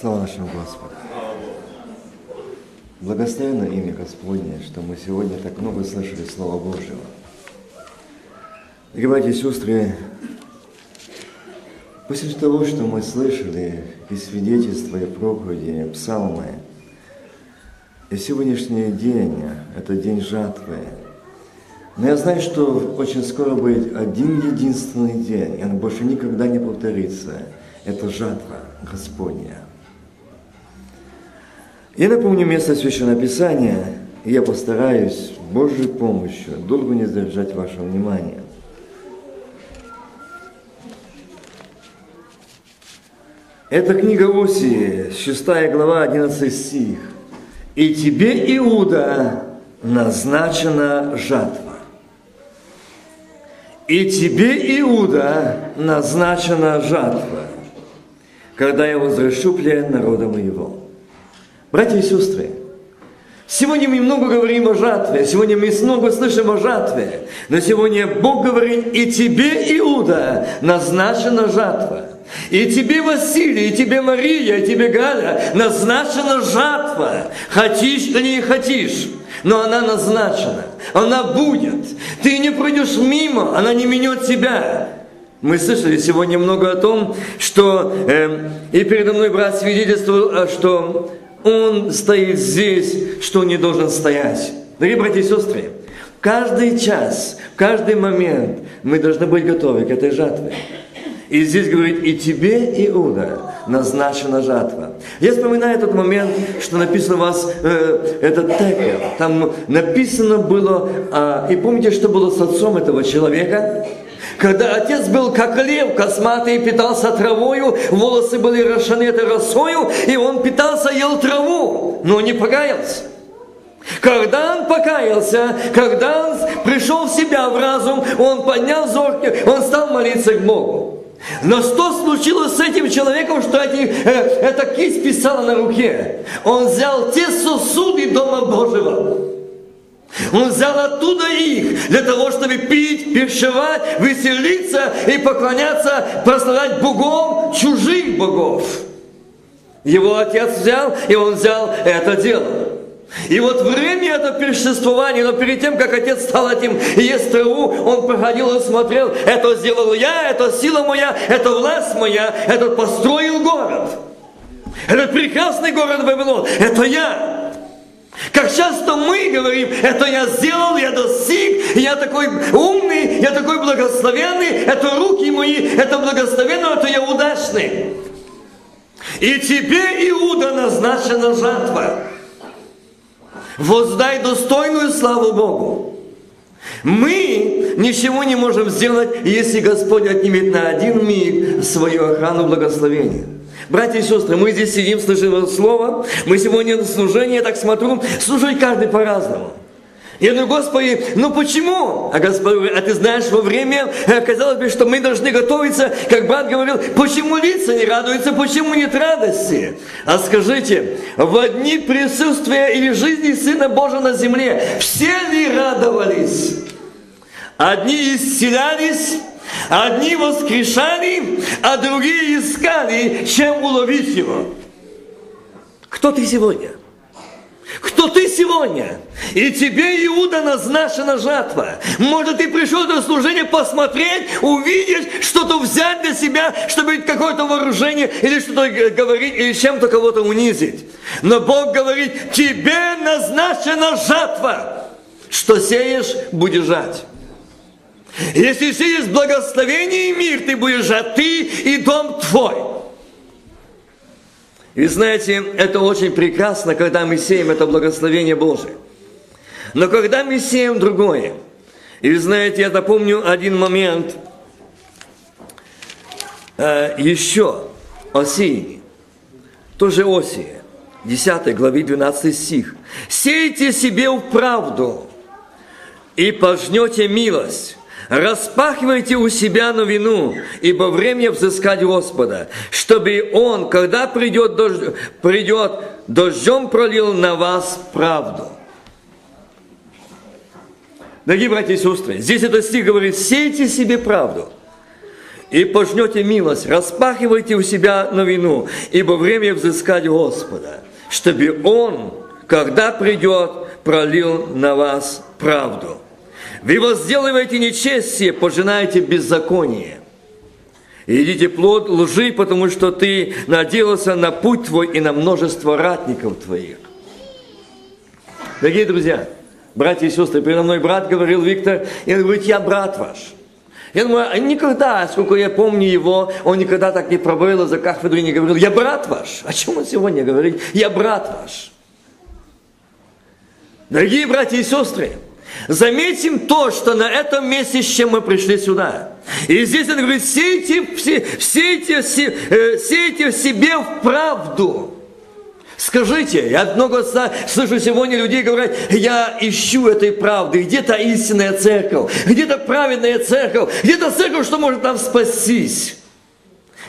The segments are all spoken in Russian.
Слава нашему Господу. Благословенно имя Господне, что мы сегодня так много слышали Слова Божьего. Дорогие братья и сестры, после того, что мы слышали и свидетельства, и проповеди, и псалмы, и сегодняшний день – это день жатвы. Но я знаю, что очень скоро будет один единственный день, и он больше никогда не повторится. Это жатва Господня. Я напомню место Священного Писания, и я постараюсь Божьей помощью долго не задержать ваше внимание. Это книга Осии, 6 глава, 11 стих. «И тебе, Иуда, назначена жатва. И тебе, Иуда, назначена жатва, когда я возвращу плен народа моего». Братья и сестры, Сегодня мы много говорим о жатве, сегодня мы много слышим о жатве, но сегодня Бог говорит, и тебе, Иуда, назначена жатва. И тебе, Василий, и тебе, Мария, и тебе, Галя, назначена жатва. Хотишь или не хотишь, но она назначена. Она будет. Ты не пройдешь мимо, она не минет тебя. Мы слышали сегодня много о том, что э, и передо мной брат свидетельствовал, что он стоит здесь, что не должен стоять. Дорогие братья и сестры, каждый час, каждый момент мы должны быть готовы к этой жатве. И здесь говорит, и тебе, Иуда, назначена жатва. Я вспоминаю этот момент, что написано у вас, э, этот текер. Там написано было, э, и помните, что было с отцом этого человека? Когда отец был как лев, косматый, питался травою, волосы были расшаны этой росою, и он питался, ел траву, но не покаялся. Когда он покаялся, когда он пришел в себя в разум, он поднял зорки, он стал молиться к Богу. Но что случилось с этим человеком, что эти, э, эта кисть писала на руке? Он взял те сосуды Дома Божьего. Он взял оттуда их для того, чтобы пить, пиршевать, веселиться и поклоняться, прославлять богом чужих богов. Его отец взял, и он взял это дело. И вот время это першествование, но перед тем, как отец стал этим траву, он проходил и смотрел, это сделал я, это сила моя, это власть моя, этот построил город. Этот прекрасный город Вавилон, это я. Как часто мы говорим, это я сделал, я достиг, я такой умный, я такой благословенный, это руки мои, это благословенно, это я удачный. И тебе, Иуда, назначена жатва. Воздай достойную славу Богу. Мы ничего не можем сделать, если Господь отнимет на один миг свою охрану благословения. Братья и сестры, мы здесь сидим, слышим слово, мы сегодня на служение, я так смотрю, служить каждый по-разному. Я говорю, Господи, ну почему? А Господь говорит, а ты знаешь, во время, э, казалось бы, что мы должны готовиться, как брат говорил, почему лица не радуются, почему нет радости? А скажите, в дни присутствия или жизни Сына Божьего на земле, все ли радовались? Одни исцелялись, одни воскрешали, а другие искали, чем уловить его. Кто ты сегодня? Кто ты сегодня? И тебе, Иуда, назначена жатва. Может, ты пришел до служения посмотреть, увидеть, что-то взять для себя, чтобы какое-то вооружение, или что-то говорить, или чем-то кого-то унизить. Но Бог говорит, тебе назначена жатва. Что сеешь, будешь жать. Если сеешь благословение и мир, ты будешь жать, ты и дом твой. И знаете, это очень прекрасно, когда мы сеем это благословение Божие. Но когда мы сеем другое, и знаете, я напомню один момент э, еще о сеянии. Тоже Осия, 10 главе 12 стих. «Сейте себе в правду, и пожнете милость, распахивайте у себя новину, ибо время взыскать Господа, чтобы Он, когда придет, дождь, придет дождем пролил на вас правду. Дорогие братья и сестры, здесь этот стих говорит, сейте себе правду. и пожнете милость, распахивайте у себя новину, ибо время взыскать Господа, чтобы Он, когда придет, пролил на вас правду. Вы возделываете нечестие, пожинаете беззаконие. Идите плод лжи, потому что ты надеялся на путь твой и на множество ратников твоих. Дорогие друзья, братья и сестры, передо мной брат говорил Виктор, и он говорит, я брат ваш. Я думаю, а никогда, сколько я помню его, он никогда так не пробыл за кафедрой не говорил, я брат ваш. О чем он сегодня говорит? Я брат ваш. Дорогие братья и сестры, заметим то, что на этом месте, с чем мы пришли сюда. И здесь он говорит, сейте, сейте, сейте, сейте в себе в правду. Скажите, я много слышу сегодня людей говорят, я ищу этой правды, где-то истинная церковь, где-то праведная церковь, где-то церковь, что может нам спастись.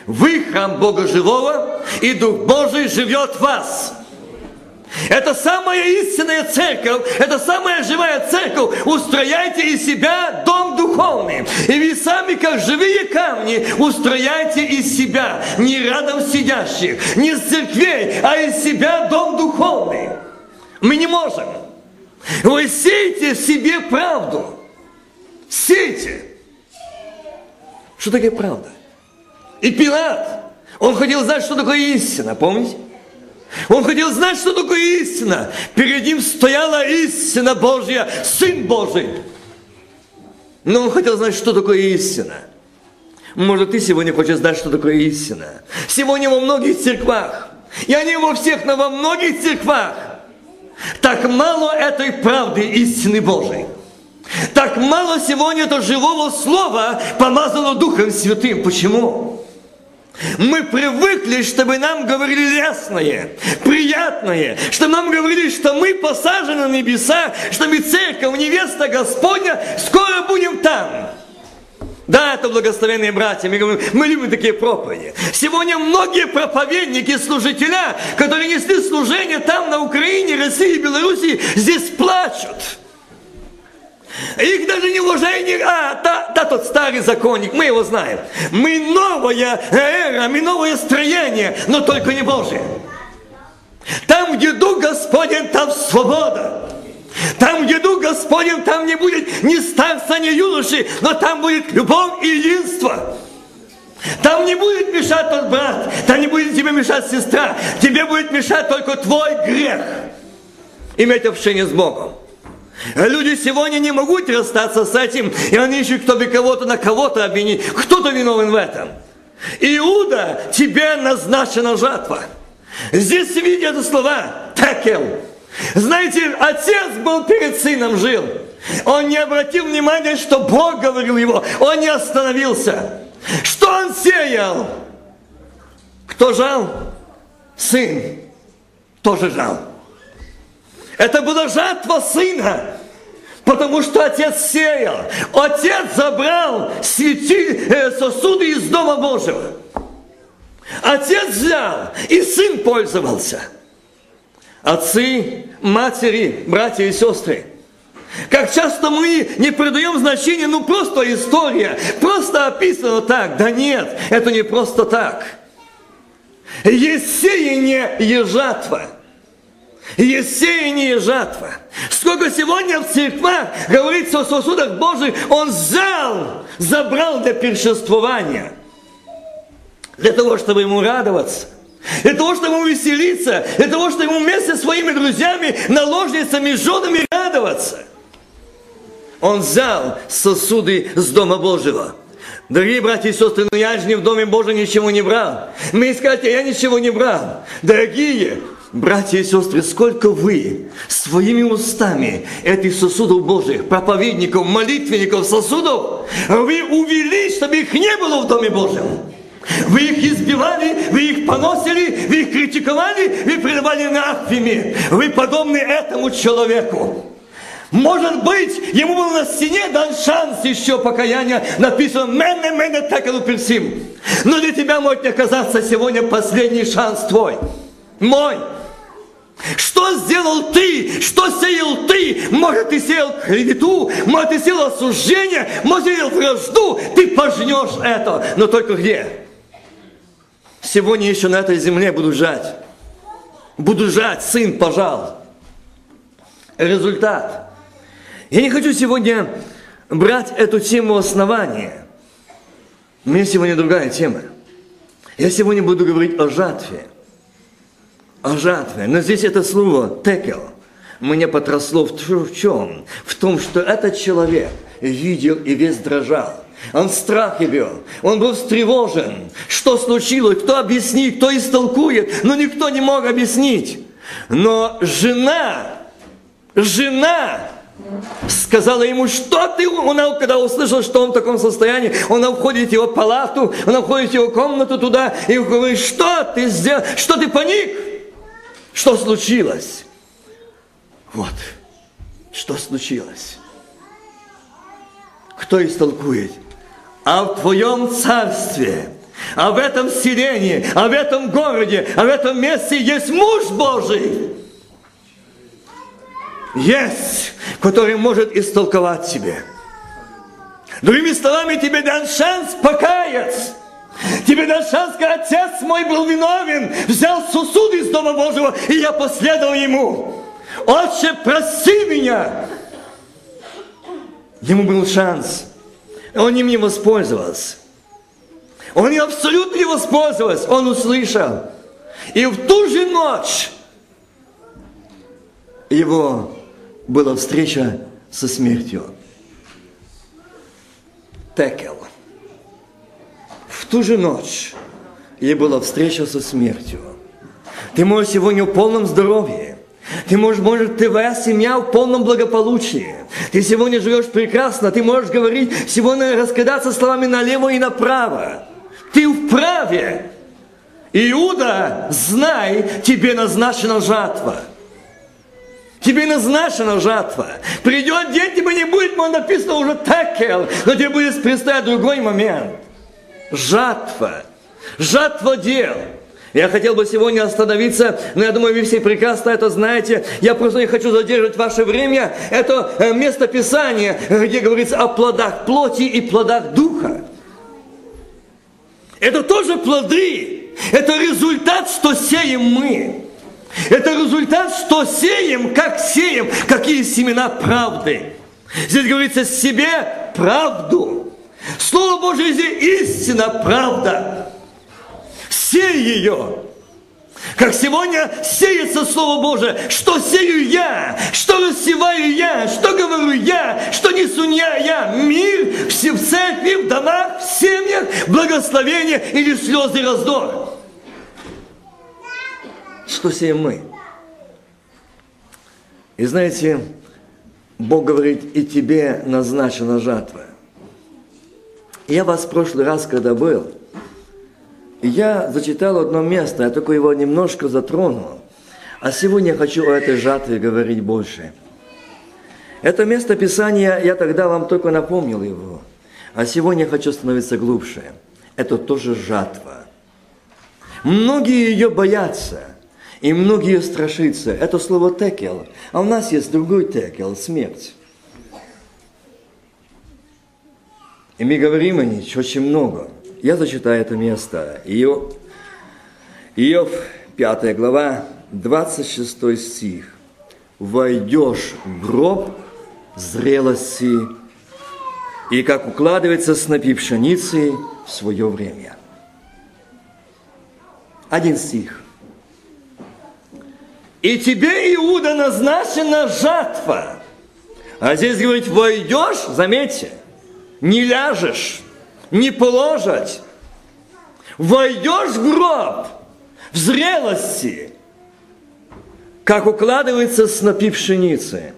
Вы храм Бога живого, и Дух Божий живет в вас. Это самая истинная церковь, это самая живая церковь. Устрояйте из себя дом духовный. И вы сами, как живые камни, устрояйте из себя не рядом сидящих, не с церквей, а из себя дом духовный. Мы не можем. Вы сейте в себе правду. Сейте. Что такое правда? И Пилат, он хотел знать, что такое истина, помните? Он хотел знать, что такое истина. Перед ним стояла истина Божья, Сын Божий. Но он хотел знать, что такое истина. Может, ты сегодня хочешь знать, что такое истина. Сегодня во многих церквах, я не во всех, но во многих церквах, так мало этой правды истины Божией. Так мало сегодня этого живого слова помазано Духом Святым. Почему? Мы привыкли, чтобы нам говорили ясное, приятное, чтобы нам говорили, что мы посажены на небеса, что мы церковь, невеста Господня, скоро будем там. Да, это благословенные братья, мы, говорим, мы любим такие проповеди. Сегодня многие проповедники, служителя, которые несли служение там, на Украине, России, Белоруссии, здесь плачут. Их даже не уважение, а, та, та тот старый законник, мы его знаем. Мы новая эра, мы новое строение, но только не Божие. Там, где Дух Господень, там свобода. Там, где Дух Господень, там не будет ни старца, ни юноши, но там будет любовь и единство. Там не будет мешать тот брат, там не будет тебе мешать сестра, тебе будет мешать только твой грех. Иметь общение с Богом. Люди сегодня не могут расстаться с этим, и они ищут, кто бы кого-то на кого-то обвинить. Кто-то виновен в этом. Иуда, тебе назначена жатва. Здесь видят слова «такел». Знаете, отец был перед сыном жил. Он не обратил внимания, что Бог говорил его. Он не остановился. Что он сеял? Кто жал? Сын тоже жал. Это была жатва сына. Потому что отец сеял. Отец забрал сети, э, сосуды из Дома Божьего. Отец взял, и сын пользовался. Отцы, матери, братья и сестры. Как часто мы не придаем значения, ну просто история, просто описано так. Да нет, это не просто так. Есть сеяние и жатва – и жатва. Сколько сегодня в церквах говорится о сосудах Божьих, он взял, забрал для першествования. Для того, чтобы ему радоваться. Для того, чтобы ему веселиться. Для того, чтобы ему вместе со своими друзьями, наложницами, женами радоваться. Он взял сосуды с Дома Божьего. Дорогие братья и сестры, ну я же не в Доме Божьем ничего не брал. Мы скажете, я ничего не брал. Дорогие, Братья и сестры, сколько вы своими устами этих сосудов Божьих, проповедников, молитвенников, сосудов, вы увели, чтобы их не было в Доме Божьем. Вы их избивали, вы их поносили, вы их критиковали, вы предавали нафиме. Вы подобны этому человеку. Может быть, ему был на стене дан шанс еще покаяния, написано «Мене, мене, так и персим». Но для тебя может оказаться сегодня последний шанс твой. Мой. Что сделал ты? Что сеял ты? Может, ты сеял клевету? Может, ты сеял осуждение? Может, ты сеял вражду? Ты пожнешь это. Но только где? Сегодня еще на этой земле буду жать. Буду жать, сын пожал. Результат. Я не хочу сегодня брать эту тему основания. У меня сегодня другая тема. Я сегодня буду говорить о жатве – о жатве. Но здесь это слово «текел» мне потросло в чем? В том, что этот человек видел и весь дрожал. Он в страхе был, он был встревожен. Что случилось? Кто объяснит, кто истолкует? Но никто не мог объяснить. Но жена, жена сказала ему, что ты, она, когда услышала, что он в таком состоянии, она входит в его палату, она входит в его комнату туда и говорит, что ты сделал, что ты паник? Что случилось? Вот, что случилось? Кто истолкует? А в твоем царстве, а в этом селении, а в этом городе, а в этом месте есть муж Божий. Есть, который может истолковать тебе. Другими словами, тебе дан шанс покаяться. Тебе шанс сказать, отец мой был виновен, взял сосуд из Дома Божьего, и я последовал ему. Отче, прости меня. Ему был шанс. Он им не воспользовался. Он им абсолютно не воспользовался. Он услышал. И в ту же ночь его была встреча со смертью. Текел ту же ночь ей была встреча со смертью. Ты можешь сегодня в полном здоровье. Ты можешь, может, твоя семья в полном благополучии. Ты сегодня живешь прекрасно. Ты можешь говорить, сегодня раскидаться словами налево и направо. Ты вправе. Иуда, знай, тебе назначена жатва. Тебе назначена жатва. Придет день, тебе не будет, написано уже такел, но тебе будет предстоять другой момент – жатва, жатва дел. Я хотел бы сегодня остановиться, но я думаю, вы все прекрасно это знаете. Я просто не хочу задерживать ваше время. Это э, место Писания, где говорится о плодах плоти и плодах духа. Это тоже плоды. Это результат, что сеем мы. Это результат, что сеем, как сеем, какие семена правды. Здесь говорится себе правду. Слово Божие здесь истина, правда. Сей ее. Как сегодня сеется Слово Божие, что сею я, что рассеваю я, что говорю я, что несу я, я, мир в церкви, в домах, в семьях, благословение или слезы раздор. Что сеем мы? И знаете, Бог говорит, и тебе назначена жатва. Я вас в прошлый раз, когда был, я зачитал одно место, я только его немножко затронул. А сегодня я хочу о этой жатве говорить больше. Это место Писания, я тогда вам только напомнил его. А сегодня я хочу становиться глубже. Это тоже жатва. Многие ее боятся, и многие страшатся. Это слово текел. А у нас есть другой текел – смерть. И мы говорим о них очень много. Я зачитаю это место. Иов, Иов 5 глава, 26 стих. «Войдешь в гроб зрелости, и как укладывается снопи пшеницы в свое время». Один стих. «И тебе, Иуда, назначена жатва». А здесь говорит, войдешь, заметьте, не ляжешь, не положить. Войдешь в гроб в зрелости, как укладывается снопи пшеницы.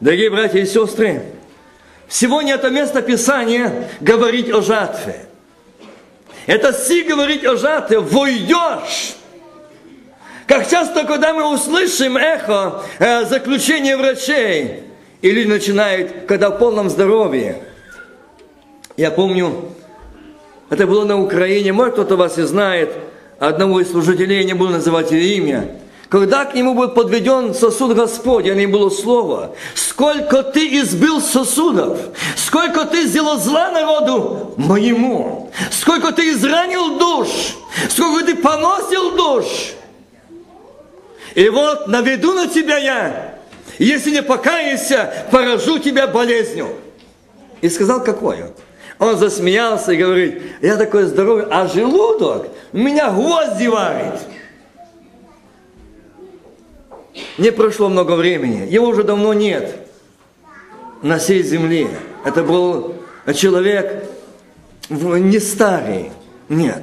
Дорогие братья и сестры, сегодня это место Писания говорить о жатве. Это си говорить о жатве, войдешь. Как часто, когда мы услышим эхо э, заключения врачей, и люди начинают, когда в полном здоровье. Я помню, это было на Украине, может кто-то вас и знает, одного из служителей, не буду называть ее имя, когда к нему будет подведен сосуд Господь, а не было слова, сколько ты избил сосудов, сколько ты сделал зла народу моему, сколько ты изранил душ, сколько ты поносил душ. И вот наведу на тебя я, если не покаешься, поражу тебя болезнью. И сказал, какое? Он засмеялся и говорит, я такой здоровый, а желудок меня гвозди варит. Не прошло много времени, его уже давно нет на всей земле. Это был человек не старый, нет.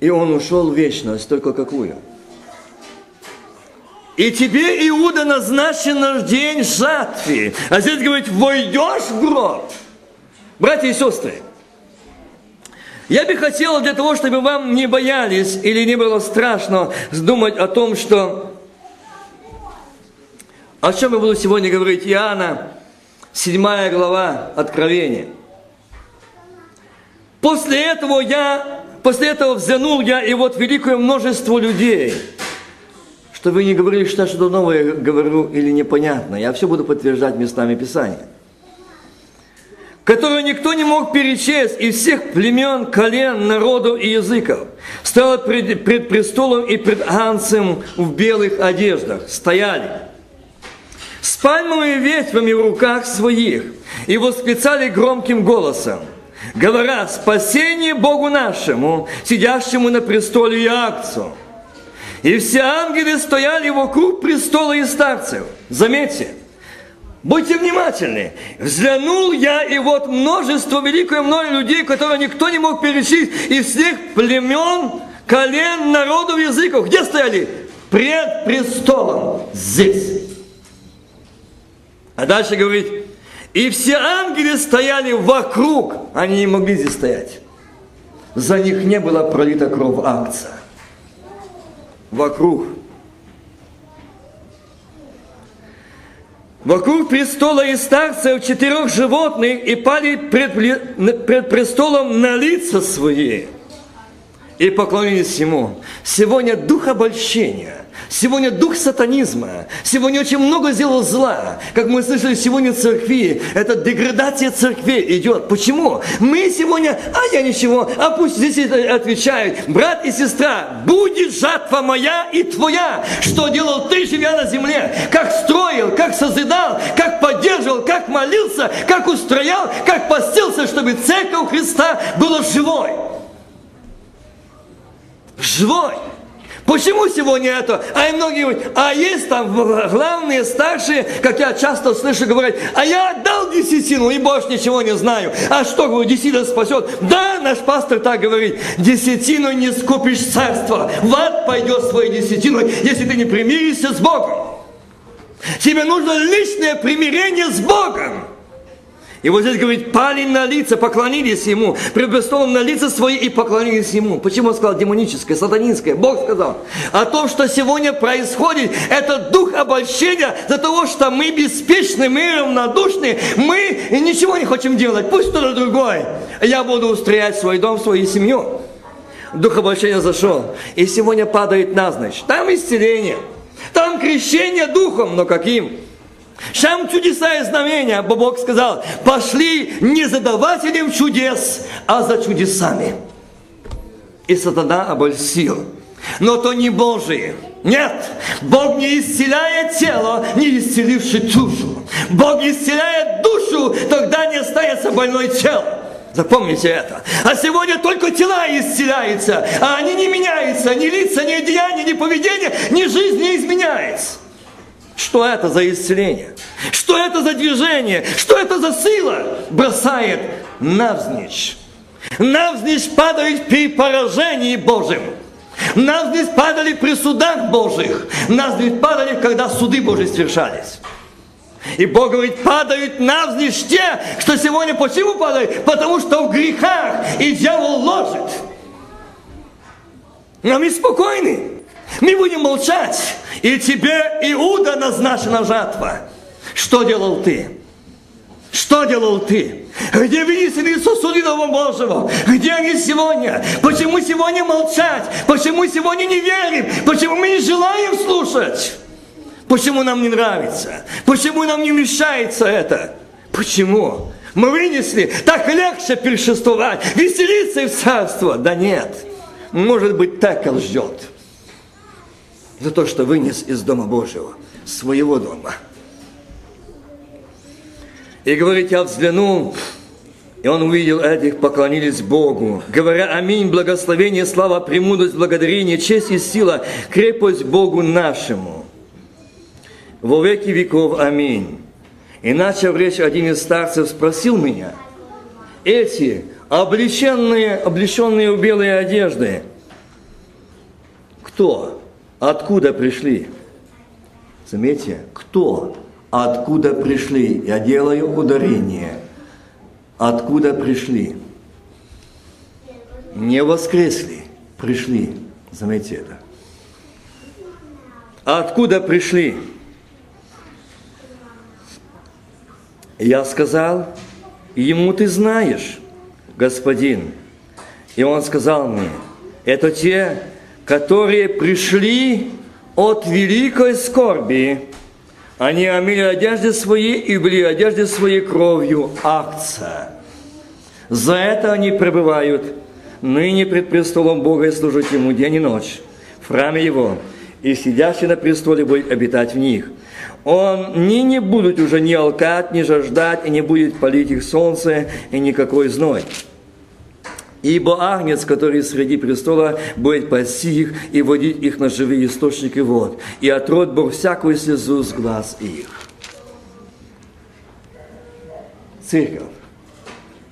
И он ушел в вечность, только какую? И тебе, Иуда, назначен день жатвы. А здесь говорит, войдешь в гроб. Братья и сестры, я бы хотел для того, чтобы вам не боялись или не было страшно думать о том, что... О чем я буду сегодня говорить? Иоанна, 7 глава Откровения. После этого я, после этого взянул я и вот великое множество людей – чтобы вы не говорили, что что-то новое говорю или непонятно. Я все буду подтверждать местами Писания. Которую никто не мог перечесть из всех племен, колен, народов и языков. Стоял пред, пред престолом и пред Ансом в белых одеждах. Стояли. С пальмовыми ветвями в руках своих. И восклицали громким голосом говоря, спасение Богу нашему, сидящему на престоле и акцию. И все ангелы стояли вокруг престола и старцев. Заметьте, будьте внимательны. Взглянул я, и вот множество, великое множество людей, которые никто не мог перечислить, из всех племен, колен, народов, языков. Где стояли? Пред престолом. Здесь. А дальше говорит, и все ангелы стояли вокруг, они не могли здесь стоять. За них не было пролита кровь акция вокруг. Вокруг престола и старцев четырех животных и пали пред, пред престолом на лица свои и поклонились Ему. Сегодня дух обольщения – Сегодня дух сатанизма. Сегодня очень много сделал зла. Как мы слышали сегодня в церкви, это деградация церкви идет. Почему? Мы сегодня, а я ничего, а пусть здесь отвечают, брат и сестра, будет жатва моя и твоя. Что делал ты, живя на земле? Как строил, как созидал, как поддерживал, как молился, как устроял, как постился, чтобы церковь Христа была живой. Живой. Почему сегодня это? А и многие а есть там главные, старшие, как я часто слышу, говорят, а я отдал десятину и больше ничего не знаю. А что, говорю, десятина спасет? Да, наш пастор так говорит, десятину не скупишь царство. В ад пойдет своей десятиной, если ты не примиришься с Богом. Тебе нужно личное примирение с Богом. И вот здесь говорит, пали на лица, поклонились ему, пред престолом на лица свои и поклонились ему. Почему он сказал демоническое, сатанинское? Бог сказал. О том, что сегодня происходит, это дух обольщения за того, что мы беспечны, мы равнодушны, мы ничего не хотим делать, пусть кто-то другой. Я буду устроять свой дом, свою семью. Дух обольщения зашел. И сегодня падает назначь. Там исцеление. Там крещение духом, но каким? Шам чудеса и знамения, Бог сказал, пошли не за давателем чудес, а за чудесами. И сатана обольстил. Но то не Божие. Нет, Бог не исцеляет тело, не исцеливший душу. Бог исцеляет душу, тогда не останется больной тело. Запомните это. А сегодня только тела исцеляются, а они не меняются, ни лица, ни деяния, ни поведение, ни жизнь не изменяется. Что это за исцеление? Что это за движение? Что это за сила? Бросает навзничь. Навзничь падает при поражении Божьем. Навзничь падали при судах Божьих. Навзничь падали, когда суды Божьи совершались. И Бог говорит, падают навзничь те, что сегодня почему падают? Потому что в грехах и дьявол ложит. Но мы спокойны. Мы будем молчать. И тебе, Иуда, назначена жатва. Что делал ты? Что делал ты? Где вынесены сосуды Дома Божьего? Где они сегодня? Почему сегодня молчать? Почему сегодня не верим? Почему мы не желаем слушать? Почему нам не нравится? Почему нам не мешается это? Почему? Мы вынесли, так легче перешествовать, веселиться в царство. Да нет, может быть, так и ждет. За то, что вынес из Дома Божьего, своего дома. И говорит, я взглянул, и он увидел этих, поклонились Богу, говоря, аминь, благословение, слава, премудрость, благодарение, честь и сила, крепость Богу нашему. Во веки веков, аминь. И начав речь, один из старцев спросил меня, эти облеченные, облеченные в белые одежды, кто, откуда пришли? Заметьте, кто, откуда пришли? Я делаю ударение. Откуда пришли? Не воскресли, пришли. Заметьте это. Откуда пришли? Я сказал, ему ты знаешь, господин. И он сказал мне, это те, которые пришли от великой скорби. Они омили одежды свои и были одежды своей кровью акция. За это они пребывают ныне пред престолом Бога и служат Ему день и ночь в храме Его, и сидящий на престоле будет обитать в них – он ни не будут уже ни алкать, ни жаждать, и не будет палить их солнце, и никакой зной. Ибо Агнец, который среди престола, будет пасти их и водить их на живые источники вод, и отрот Бог всякую слезу с глаз их. Церковь.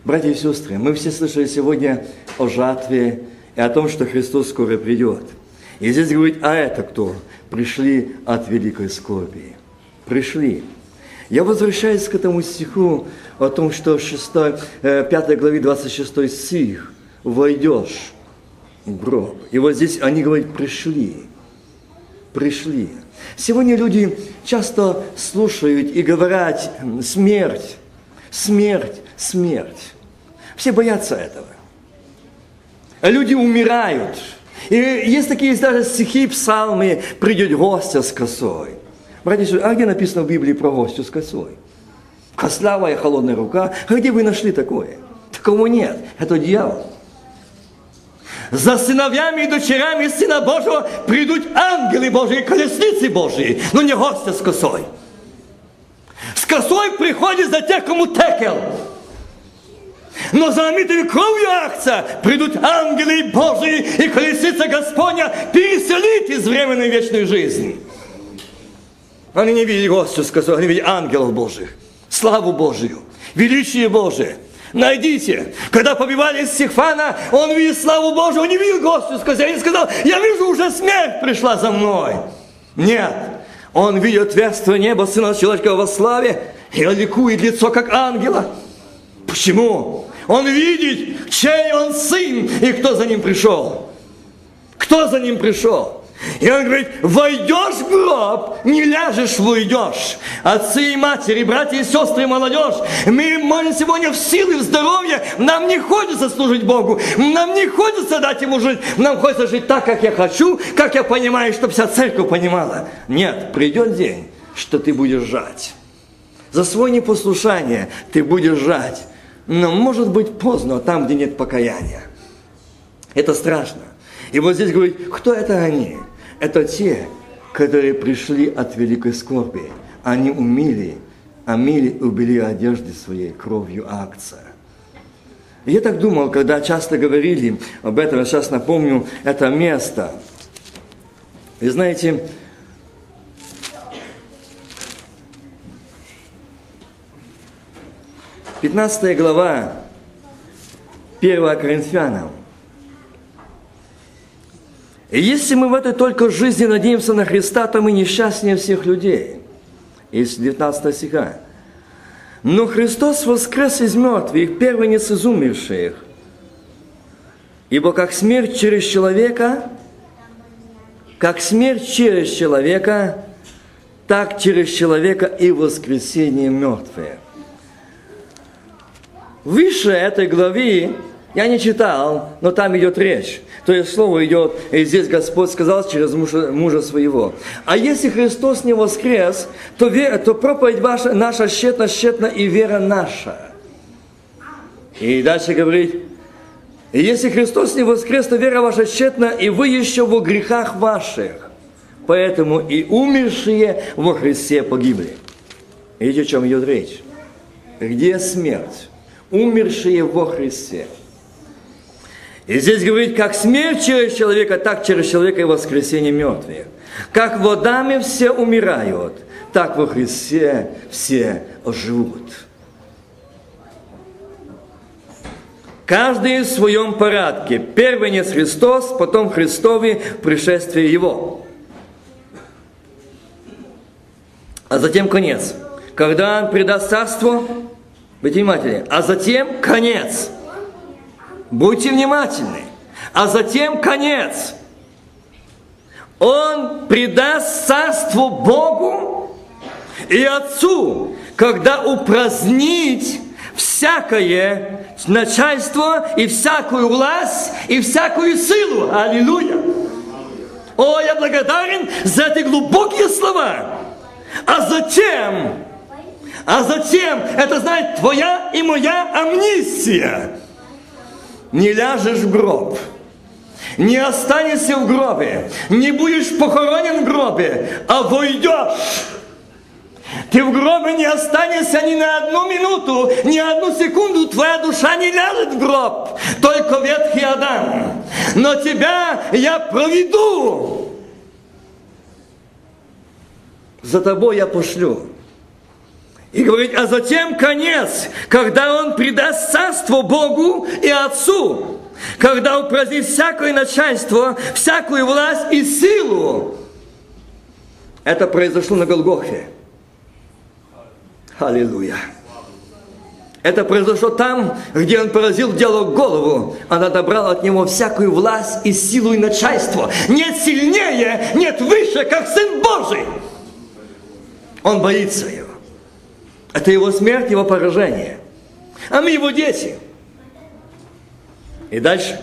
Братья и сестры, мы все слышали сегодня о жатве и о том, что Христос скоро придет. И здесь говорит, а это кто? Пришли от великой скорби пришли. Я возвращаюсь к этому стиху о том, что 6, 5 э, главе 26 стих «Войдешь в гроб». И вот здесь они говорят «пришли». Пришли. Сегодня люди часто слушают и говорят «смерть, смерть, смерть». Все боятся этого. Люди умирают. И есть такие даже стихи, псалмы «Придет гостя с косой». Братья а где написано в Библии про гостю с косой? Кослявая холодная рука. А где вы нашли такое? Такого нет. Это дьявол. За сыновьями и дочерями Сына Божьего придут ангелы Божьи, колесницы Божьи, но не гости с косой. С косой приходит за тех, кому текел. Но за омитыми кровью акция придут ангелы Божьи и колесница Господня переселить из временной вечной жизни. Они не видели Господа, сказал, они видели ангелов Божьих, славу Божию, величие Божие. Найдите. Когда побивали Стефана, он видел славу Божию, он не видел Господа, сказал, он сказал, я вижу, уже смерть пришла за мной. Нет, он видит отверстие неба Сына Человеческого во славе, и он ликует лицо, как ангела. Почему? Он видит, чей он сын, и кто за ним пришел. Кто за ним пришел? И он говорит, войдешь в гроб, не ляжешь, войдешь. Отцы и матери, братья и сестры, молодежь, мы молим сегодня в силы, в здоровье. Нам не хочется служить Богу, нам не хочется дать Ему жить. Нам хочется жить так, как я хочу, как я понимаю, чтобы вся церковь понимала. Нет, придет день, что ты будешь жать. За свое непослушание ты будешь жать. Но может быть поздно там, где нет покаяния. Это страшно. И вот здесь говорит, кто это они? Это те, которые пришли от великой скорби. Они умили, омили убили одежды своей кровью акция. Я так думал, когда часто говорили об этом, я сейчас напомню это место. И знаете, Пятнадцатая глава 1 Коринфянам. И если мы в этой только жизни надеемся на Христа, то мы несчастнее всех людей. Из 19 стиха. Но Христос воскрес из мертвых, первенец из умерших. Ибо как смерть через человека, как смерть через человека, так через человека и воскресение мертвые. выше этой главы я не читал, но там идет речь. То есть слово идет, и здесь Господь сказал через мужа, мужа своего. А если Христос не воскрес, то, вера, то проповедь ваша, наша тщетна, тщетна и вера наша. И дальше говорит, если Христос не воскрес, то вера ваша тщетна, и вы еще во грехах ваших. Поэтому и умершие во Христе погибли. Видите, о чем идет речь? Где смерть? Умершие во Христе. И здесь говорит, как смерть через человека, так через человека и воскресение мертвых. Как водами все умирают, так во Христе все живут. Каждый в своем порядке. Первый не Христос, потом Христове пришествие Его. А затем конец. Когда Он предаст царство, будьте внимательны, а затем конец. Будьте внимательны. А затем конец. Он предаст царство Богу и Отцу, когда упразднить всякое начальство и всякую власть и всякую силу. Аллилуйя! О, я благодарен за эти глубокие слова. А затем, а затем, это знает твоя и моя амнистия. Не ляжешь в гроб, не останешься в гробе, не будешь похоронен в гробе, а войдешь ты в гробе не останешься ни на одну минуту, ни одну секунду. Твоя душа не ляжет в гроб, только ветхий Адам. Но тебя я проведу. За тобой я пошлю. И говорит, а затем конец, когда он предаст царство Богу и Отцу, когда упразднит всякое начальство, всякую власть и силу. Это произошло на Голгофе. Аллилуйя. Это произошло там, где он поразил дело голову. Она добрала от него всякую власть и силу и начальство. Нет сильнее, нет выше, как Сын Божий. Он боится его. Это его смерть, его поражение. А мы его дети. И дальше.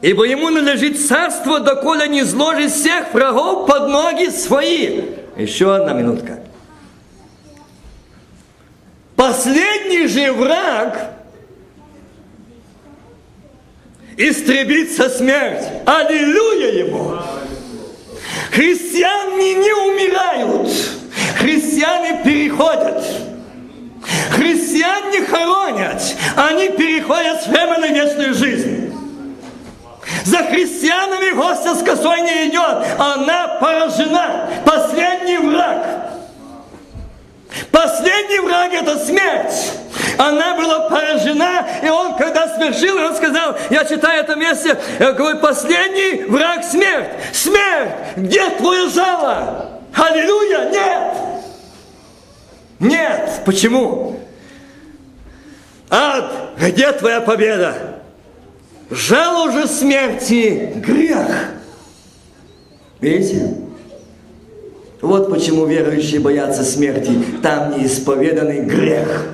Ибо ему надлежит царство, доколе не изложит всех врагов под ноги свои. Еще одна минутка. Последний же враг истребится смерть. Аллилуйя ему! Христиане не умирают. Христиане переходят. Христиан не хоронят. Они переходят с временной вечную жизнь. За христианами гостя с косой не идет. Она поражена. Последний враг. Последний враг это смерть. Она была поражена, и он, когда свершил, он сказал, я читаю это месте, я говорю, последний враг смерть. Смерть, где твое жало? Аллилуйя, нет. Нет, почему? Ад, где твоя победа? Жало уже смерти грех. Видите? Вот почему верующие боятся смерти. Там неисповеданный грех.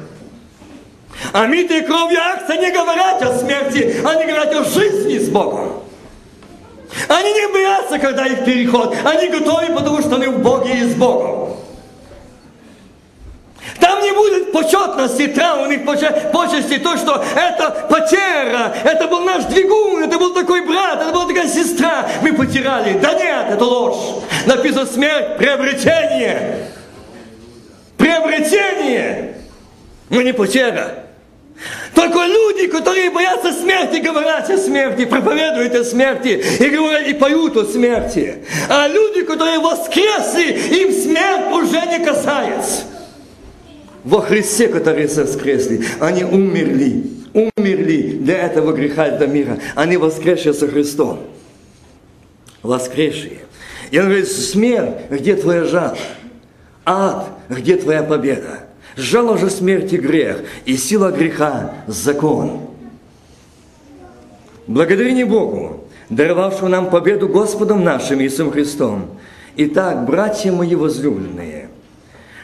А митые кровью акция не говорят о смерти, они говорят о жизни с Богом. Они не боятся, когда их переход. Они готовы, потому что они в Боге и с Богом. Там не будет почетности, там у них почести то, что это потеря, это был наш двигун, это был такой брат, это была такая сестра, мы потеряли. Да нет, это ложь. Написано смерть, приобретение. Приобретение, но не потеря. Только люди, которые боятся смерти, говорят о смерти, проповедуют о смерти и говорят, и поют о смерти. А люди, которые воскресли, им смерть уже не касается во Христе, которые воскресли, они умерли, умерли для этого греха, этого мира. Они воскресшие со Христом. Воскресшие. И он говорит, смерть, где твоя жало? Ад, где твоя победа? Жало же смерти грех, и сила греха – закон. Благодарение Богу, даровавшему нам победу Господом нашим Иисусом Христом. Итак, братья мои возлюбленные,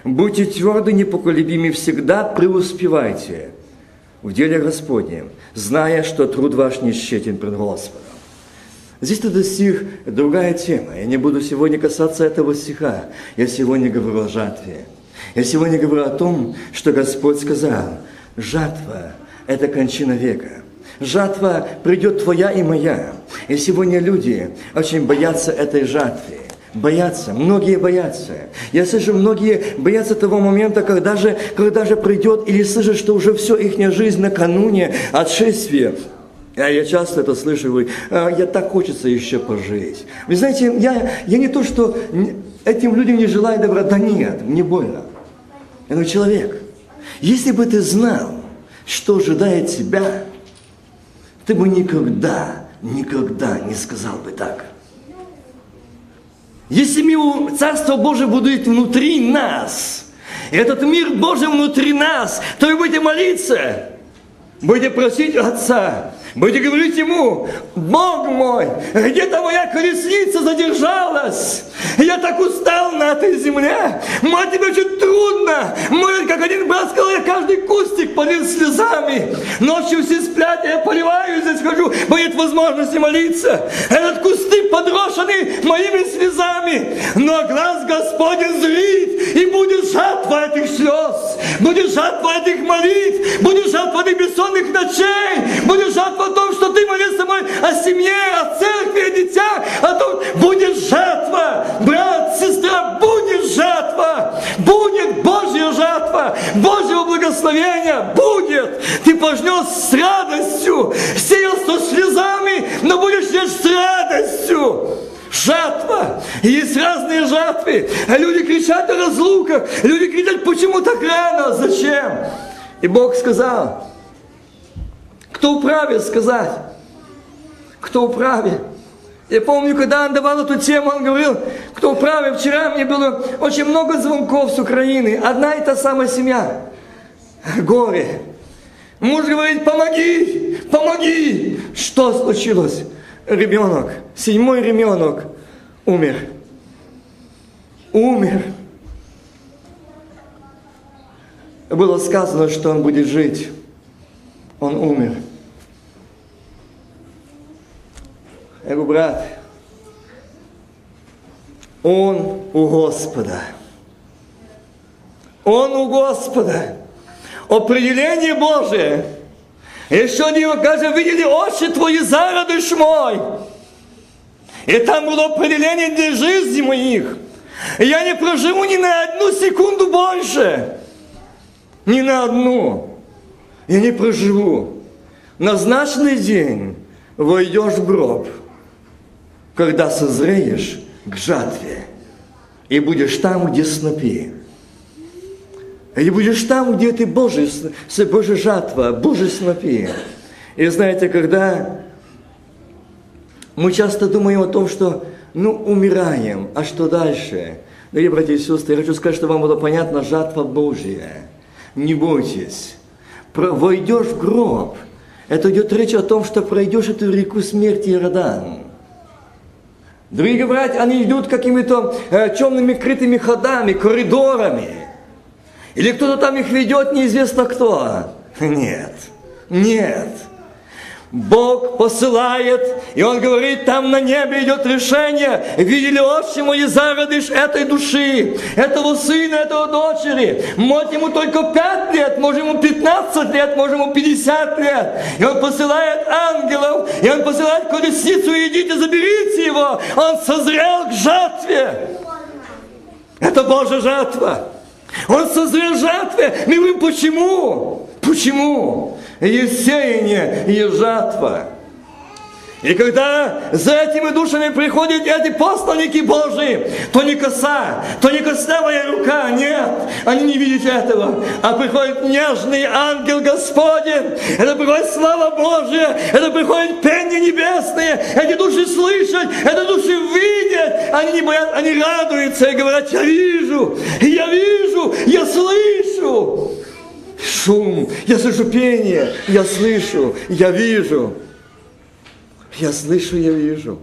Будьте тверды, непоколебимы всегда, преуспевайте в деле Господнем, зная, что труд ваш не пред Господом. Здесь этот стих другая тема. Я не буду сегодня касаться этого стиха. Я сегодня говорю о жатве. Я сегодня говорю о том, что Господь сказал, жатва – это кончина века. Жатва придет твоя и моя. И сегодня люди очень боятся этой жатвы. Боятся, многие боятся. Я слышу, многие боятся того момента, когда же, когда же придет, или слышат, что уже все, их жизнь накануне отшествия. А я часто это слышу, говорю, «А, я так хочется еще пожить. Вы знаете, я, я не то, что этим людям не желаю добра, да нет, мне больно. Я говорю, человек, если бы ты знал, что ожидает тебя, ты бы никогда, никогда не сказал бы так. Если мы, Царство Божие будет внутри нас, этот мир Божий внутри нас, то вы будете молиться, будете просить Отца, Будете говорить ему, Бог мой, где-то моя колесница задержалась. Я так устал на этой земле. Мать, тебе очень трудно. Может, как один брат сказал, я каждый кустик полил слезами. Ночью все сплят, я поливаю, здесь хожу, нет возможности молиться. Этот кусты подрошены моими слезами. Но глаз Господень зрит, и будет жатва этих слез. Будет жатва этих молитв. Будет жатва этих бессонных ночей. Будет жатва о том, что ты молился мой о семье, о церкви, о детях, о том, будет жатва, брат, сестра, будет жатва, будет Божья жатва, Божьего благословения, будет. Ты пожнешь с радостью, сеял со слезами, но будешь ждать с радостью жатва. Есть разные жатвы. А люди кричат о разлуках. Люди кричат, почему так рано? Зачем? И Бог сказал, кто вправе сказать? Кто вправе? Я помню, когда он давал эту тему, он говорил, кто вправе. Вчера мне было очень много звонков с Украины. Одна и та самая семья. Горе. Муж говорит, помоги, помоги. Что случилось? Ребенок, седьмой ребенок умер. Умер. Было сказано, что он будет жить. Он умер. Я говорю, брат, он у Господа. Он у Господа. Определение Божие. Еще они каже, видели очи твои зародыш мой. И там было определение для жизни моих. Я не проживу ни на одну секунду больше. Ни на одну. Я не проживу. Назначенный день войдешь в гроб – когда созреешь к жатве, и будешь там, где снопи. И будешь там, где ты Божий, Божья жатва, Божий снопи. И знаете, когда мы часто думаем о том, что ну, умираем, а что дальше? Дорогие братья и сестры, я хочу сказать, что вам было понятно, жатва Божья. Не бойтесь. Войдешь в гроб. Это идет речь о том, что пройдешь эту реку смерти Иордан. Другие говорят, они идут какими-то э, темными крытыми ходами, коридорами. Или кто-то там их ведет, неизвестно кто. Нет, нет. Бог посылает, и Он говорит, там на небе идет решение. Видели отче мой зародыш этой души, этого сына, этого дочери. Может ему только пять лет, может ему 15 лет, может ему 50 лет. И Он посылает ангелов, и Он посылает колесницу, идите, заберите его. Он созрел к жатве. Это Божья жатва. Он созрел жатве. Говорим, почему? Почему? есть сеяние, есть жатва. И когда за этими душами приходят эти посланники Божьи, то не коса, то не костлявая рука, нет, они не видят этого, а приходит нежный ангел Господень, это приходит слава Божья, это приходит пение небесные, эти души слышат, эти души видят, они не боятся, они радуются и говорят, я вижу, я вижу, я слышу шум, я слышу пение, я слышу, я вижу. Я слышу, я вижу.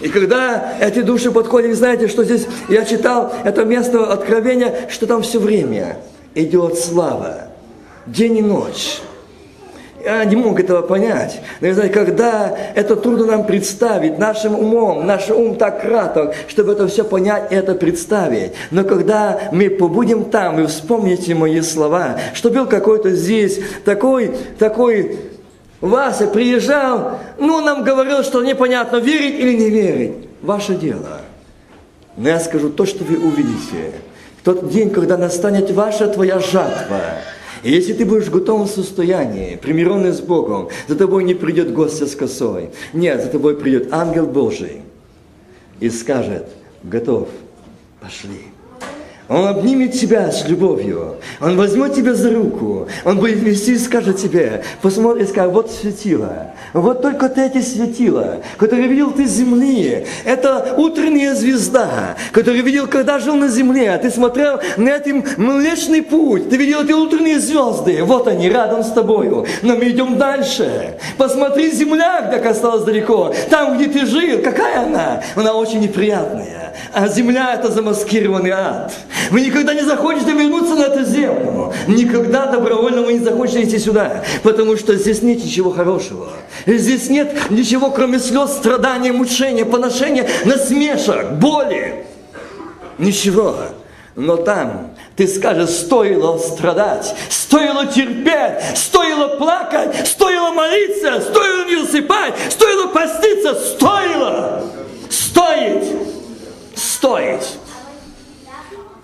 И когда эти души подходят, знаете, что здесь, я читал это место откровения, что там все время идет слава, день и ночь. Я не мог этого понять. Но знаю, когда это трудно нам представить нашим умом, наш ум так краток, чтобы это все понять и это представить. Но когда мы побудем там и вспомните мои слова, что был какой-то здесь такой, такой Вася приезжал, ну, он нам говорил, что непонятно, верить или не верить. Ваше дело. Но я скажу то, что вы увидите. В тот день, когда настанет ваша твоя жатва, и если ты будешь в готовом состоянии, примиренный с Богом, за тобой не придет гость с косой. Нет, за тобой придет ангел Божий и скажет, готов, пошли. Он обнимет тебя с любовью. Он возьмет тебя за руку. Он будет вести и скажет тебе, посмотри, скажет, вот светило. Вот только ты эти светила, которые видел ты с земли. Это утренняя звезда, которую видел, когда жил на земле. Ты смотрел на этот млечный путь. Ты видел эти утренние звезды. Вот они, рядом с тобою. Но мы идем дальше. Посмотри, земля, как осталась далеко. Там, где ты жил, какая она? Она очень неприятная. А земля – это замаскированный ад. Вы никогда не захочете вернуться на эту землю. Никогда добровольно вы не захочете идти сюда. Потому что здесь нет ничего хорошего. Здесь нет ничего, кроме слез, страданий, мучения, поношения, насмешек, боли. Ничего. Но там ты скажешь, стоило страдать, стоило терпеть, стоило плакать, стоило молиться, стоило не усыпать, стоило поститься, стоило. Стоит. Стоит.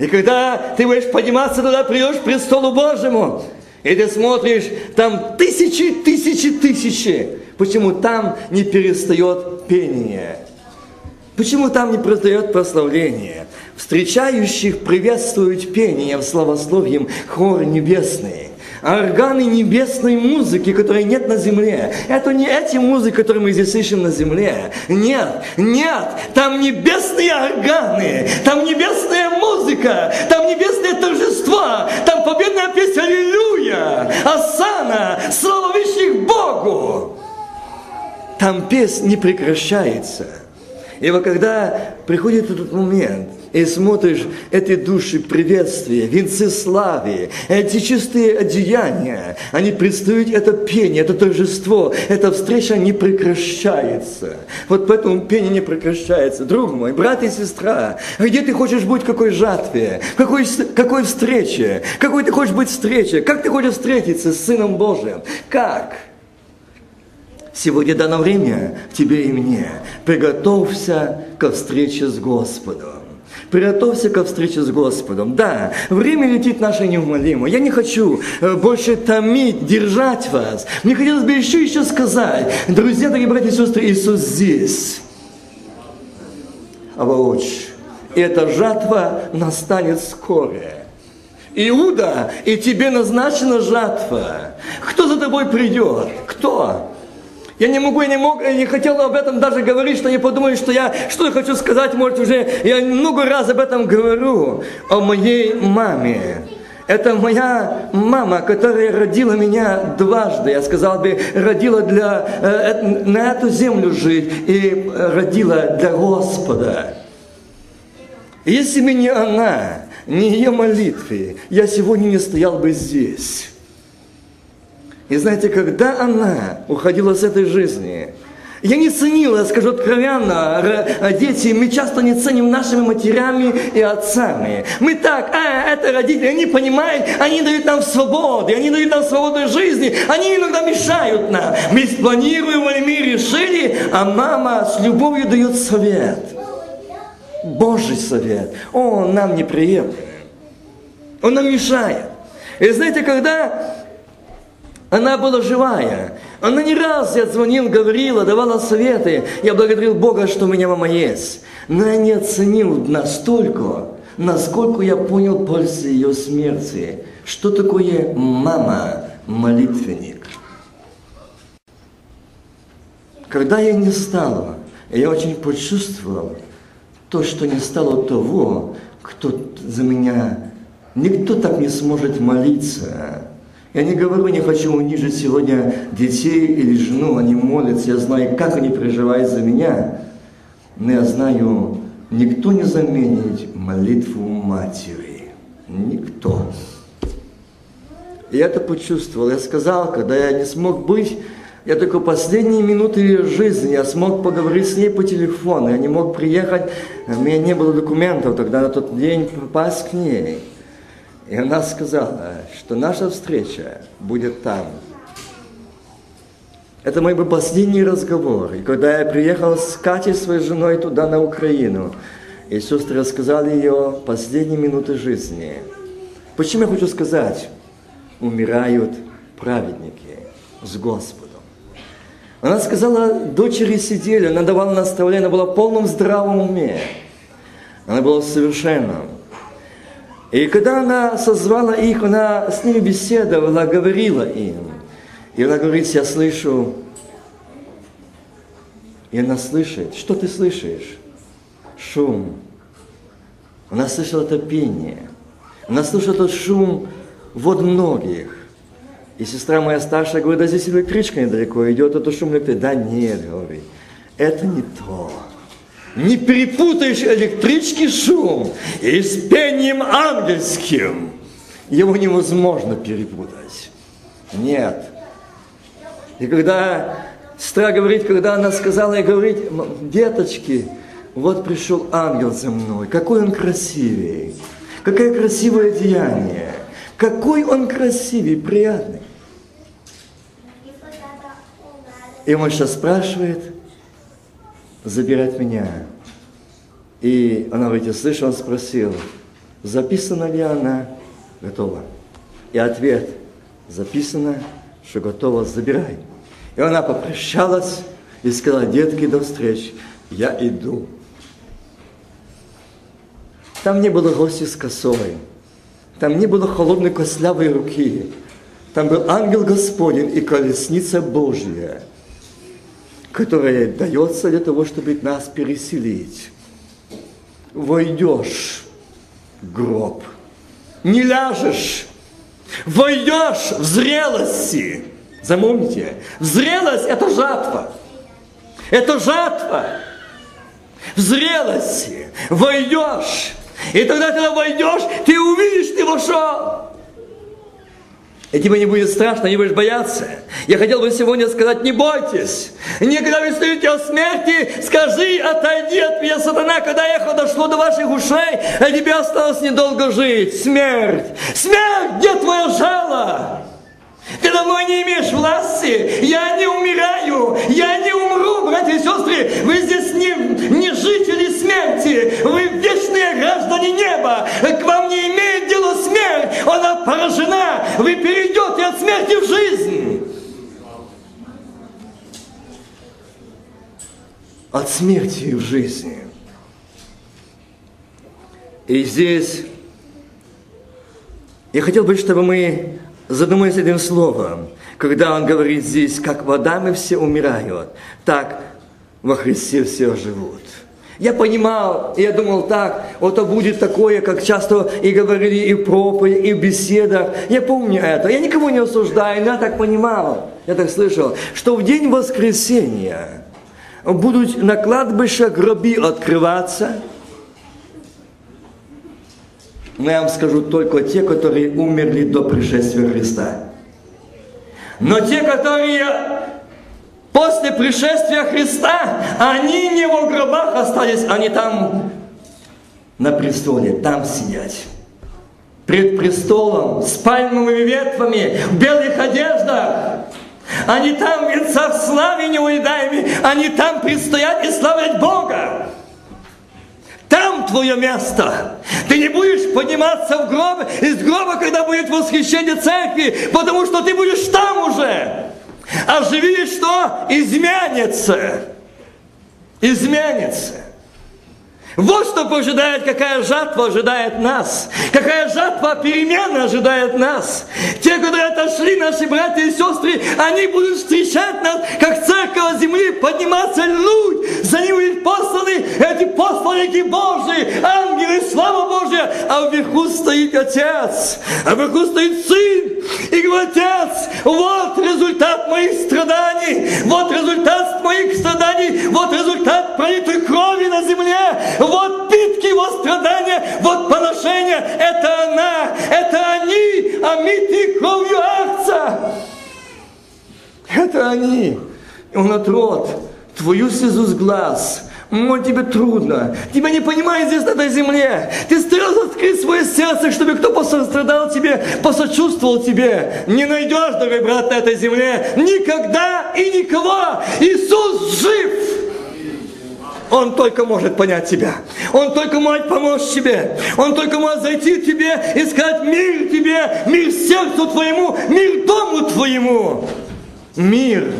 И когда ты будешь подниматься туда, придешь к престолу Божьему, и ты смотришь, там тысячи, тысячи, тысячи. Почему там не перестает пение? Почему там не перестает прославление? Встречающих приветствуют пением, славословием хор небесный органы небесной музыки, которой нет на земле. Это не эти музыки, которые мы здесь ищем на земле. Нет, нет, там небесные органы, там небесная музыка, там небесное торжество, там победная песня Аллилуйя, Асана, слава Богу. Там песня не прекращается. И вот когда приходит этот момент – и смотришь эти души приветствия, венцы эти чистые одеяния, они предстают, это пение, это торжество, эта встреча не прекращается. Вот поэтому пение не прекращается. Друг мой, брат и сестра, где ты хочешь быть, какой жатве, какой, какой встрече, какой ты хочешь быть встрече, как ты хочешь встретиться с Сыном Божиим, как? Сегодня дано время тебе и мне. Приготовься ко встрече с Господом. Приготовься ко встрече с Господом. Да, время летит наше неумолимо. Я не хочу э, больше томить, держать вас. Мне хотелось бы еще еще сказать, друзья, дорогие братья и сестры, Иисус здесь. А воочию. И эта жатва настанет скоро. Иуда, и тебе назначена жатва. Кто за тобой придет? Кто? Я не могу, я не мог, я не хотел об этом даже говорить, что они подумают, что я, что я хочу сказать, может уже, я много раз об этом говорю, о моей маме. Это моя мама, которая родила меня дважды, я сказал бы, родила для, э, на эту землю жить и родила для Господа. Если бы не она, не ее молитвы, я сегодня не стоял бы здесь. И знаете, когда она уходила с этой жизни, я не ценила, я скажу откровенно, дети, мы часто не ценим нашими матерями и отцами. Мы так, а, это родители, они понимают, они дают нам свободу, они дают нам свободу жизни, они иногда мешают нам. Мы спланируем, мы решили, а мама с любовью дает совет. Божий совет. Он нам неприемлем. Он нам мешает. И знаете, когда она была живая. Она не раз я звонил, говорила, давала советы. Я благодарил Бога, что у меня мама есть. Но я не оценил настолько, насколько я понял пользу ее смерти. Что такое мама, молитвенник? Когда я не стала, я очень почувствовал то, что не стало того, кто за меня, никто так не сможет молиться, я не говорю, не хочу унижить сегодня детей или жену, они молятся, я знаю, как они переживают за меня. Но я знаю, никто не заменит молитву матери. Никто. Я это почувствовал. Я сказал, когда я не смог быть, я только последние минуты жизни, я смог поговорить с ней по телефону, я не мог приехать, у меня не было документов тогда на тот день попасть к ней. И она сказала, что наша встреча будет там. Это мой был последний разговор. И когда я приехал с Катей, своей женой, туда, на Украину, и сестры рассказали ее последние минуты жизни. Почему я хочу сказать? Умирают праведники с Господом. Она сказала, дочери сидели, она давала наставление, она была в полном здравом уме. Она была совершенном. И когда она созвала их, она с ними беседовала, говорила им. И она говорит, я слышу. И она слышит. Что ты слышишь? Шум. Она слышала это пение. Она слышала этот шум вод многих. И сестра моя старшая говорит, да здесь электричка недалеко идет, это шум электрички. Да нет, говорит, это не то. Не перепутаешь электрички шум и с пением ангельским. Его невозможно перепутать. Нет. И когда сестра говорит, когда она сказала, и говорит, деточки, вот пришел ангел за мной, какой он красивый, какое красивое деяние, какой он красивый, приятный. И он сейчас спрашивает, забирать меня. И она я слышу, он спросил, записана ли она, готова. И ответ, записано, что готова, забирай. И она попрощалась и сказала, детки, до встречи, я иду. Там не было гостей с косой, там не было холодной кослявой руки, там был ангел Господень и колесница Божья – которая дается для того, чтобы нас переселить. Войдешь в гроб, не ляжешь, войдешь в зрелости. Замомните, зрелость – это жатва. Это жатва. В зрелости войдешь. И тогда, когда войдешь, ты увидишь, ты вошел. И тебе не будет страшно, не будешь бояться. Я хотел бы сегодня сказать, не бойтесь. Никогда вы стоите о смерти, скажи, отойди от меня, сатана, когда эхо дошло до ваших ушей, а тебе осталось недолго жить. Смерть! Смерть! Где твое жало? Ты давно не имеешь власти. Я не умираю. Я не умру, братья и сестры. Вы здесь не, не жители смерти. Вы вечные граждане неба. К вам не имеет дела смерть. Она поражена. Вы перейдете от смерти в жизнь. От смерти в жизни. И здесь я хотел бы, чтобы мы задумаясь этим словом, когда он говорит здесь, как вода мы все умирают, так во Христе все живут. Я понимал, я думал так, вот это будет такое, как часто и говорили и в и в беседах. Я помню это. Я никого не осуждаю, но я так понимал, я так слышал, что в день воскресения будут на кладбище гроби открываться – но я вам скажу только те, которые умерли до пришествия Христа. Но те, которые после пришествия Христа, они не в гробах остались, они там на престоле, там сидят. Пред престолом, с пальмовыми ветвами, в белых одеждах. Они там в венцах славы неуедаемы, они там предстоят и славят Бога. Там твое место. Ты не будешь подниматься в гроб, из гроба, когда будет восхищение церкви, потому что ты будешь там уже. А живи что? Изменится. Изменится. Вот что ожидает, какая жатва ожидает нас. Какая жатва перемены ожидает нас. Те, которые отошли, наши братья и сестры, они будут встречать нас, как церковь земли, подниматься лють. За ними будут посланы эти посланники Божии, ангелы, слава Божья. А вверху стоит Отец, а вверху стоит Сын. И говорит, Отец, вот результат моих страданий, вот результат моих страданий, вот результат пролитой крови на земле, вот питки, вот страдания, вот поношения. Это она, это они, омитые кровью акца. Это они. Он отрод, твою слезу с глаз, может, тебе трудно. Тебя не понимают здесь, на этой земле. Ты старался открыть свое сердце, чтобы кто пострадал тебе, посочувствовал тебе. Не найдешь, дорогой брат, на этой земле никогда и никого. Иисус жив. Он только может понять тебя. Он только может помочь тебе. Он только может зайти к тебе и сказать мир тебе, мир сердцу твоему, мир дому твоему. Мир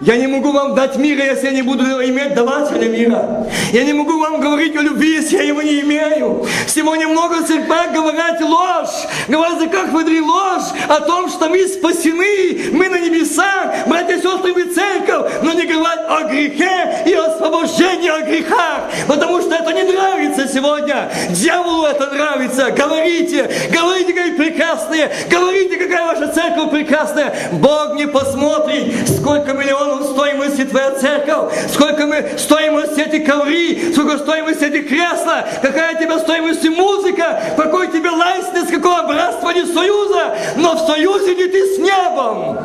я не могу вам дать мира, если я не буду иметь давателя мира. Я не могу вам говорить о любви, если я его не имею. Сегодня много церквей говорят ложь. Говорят, за как выдри ложь о том, что мы спасены, мы на небесах, братья и сестры, мы церковь, но не говорят о грехе и о освобождении от грехах, потому что это не нравится сегодня. Дьяволу это нравится. Говорите, говорите, как прекрасные, говорите, какая ваша церковь прекрасная. Бог не посмотрит, сколько миллионов миллионов стоимости твоя церковь, сколько мы стоимость эти коври, сколько стоимость эти кресла, какая тебя стоимость музыка, какой тебе лайснес, какого братства не союза, но в союзе не ты с небом.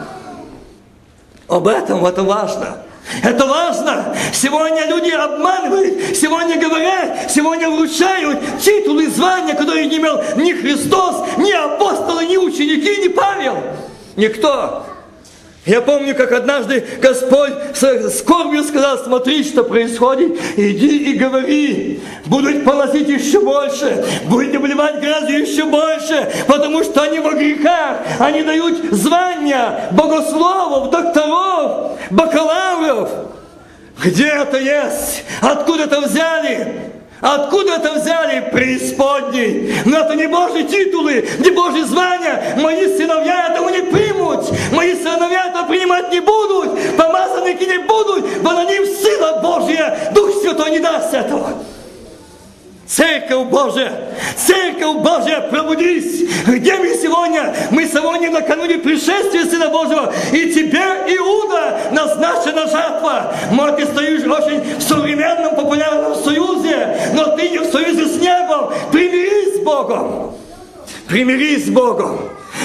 Об этом это важно. Это важно. Сегодня люди обманывают, сегодня говорят, сегодня вручают титулы, звания, которые не имел ни Христос, ни апостолы, ни ученики, ни Павел. Никто. Я помню, как однажды Господь с скорбью сказал, смотри, что происходит, иди и говори, будут поносить еще больше, будете обливать грязью еще больше, потому что они во грехах, они дают звания богословов, докторов, бакалавров. Где это есть? Откуда это взяли? Откуда это взяли? Преисподней. Но это не Божьи титулы, не Божьи звания. Мои сыновья этого не примут. Мои сыновья этого принимать не будут. Помазанники не будут, но на них сила Божья. Дух Святой не даст этого. Церковь Божия, Церковь Божия, пробудись! Где мы сегодня? Мы сегодня накануне пришествия Сына Божьего, и тебе, Иуда, назначена жатва. Может, ты стоишь очень в современном популярном союзе, но ты не в союзе с небом. Примирись с Богом. Примирись с Богом.